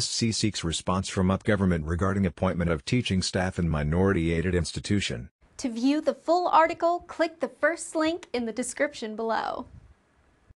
SC seeks response from UP government regarding appointment of teaching staff in minority-aided institution. To view the full article, click the first link in the description below.